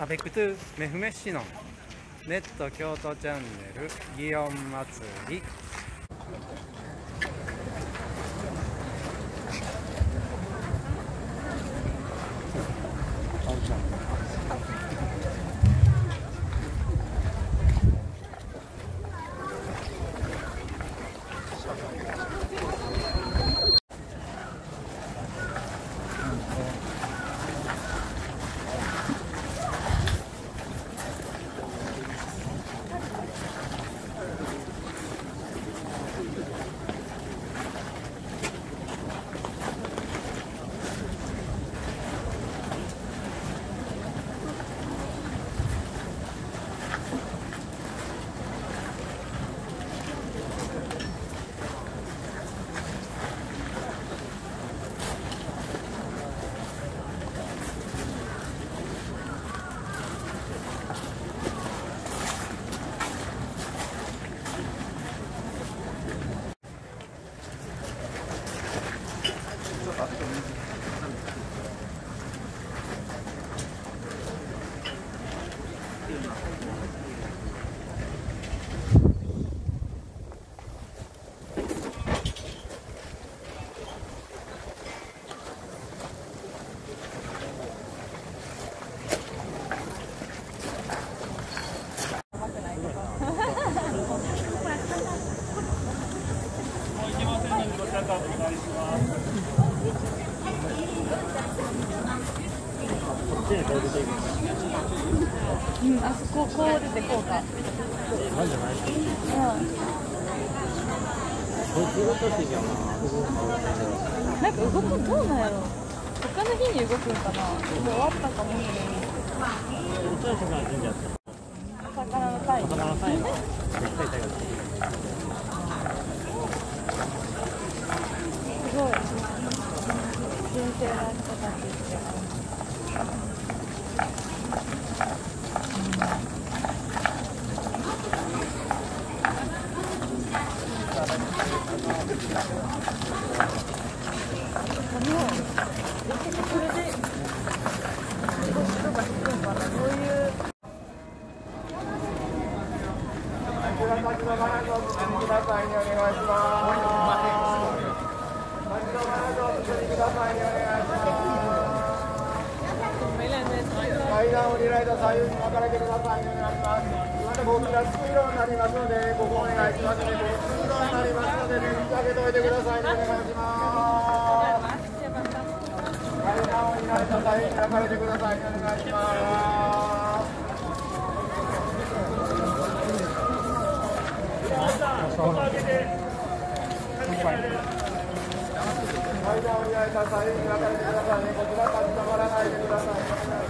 アベクトゥメフメシノンネット京都チャンネル祇園祭。りこっちに届けていきます。うん、あそここう出てこうか。マジじゃない。うん。な。んか動くどうなん。やろ。他の日に動くん。かな。もう終わったかもしれない。魚の貝。魚の貝。すごい。神聖な人たち。階段を降りられた左右に分かれてくださいお願いします。がスピードになりますのでここお願いします。ねスピードになりますのでね開けといてくださいねお願いします階段を降りられた左右に分かれてくださいお願いします階段を降りられた左右に分かれてくださいねこちら立ち止まらないでください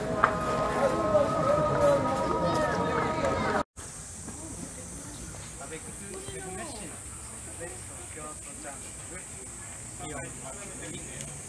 お願いします京都チャンネル、イオン祭り。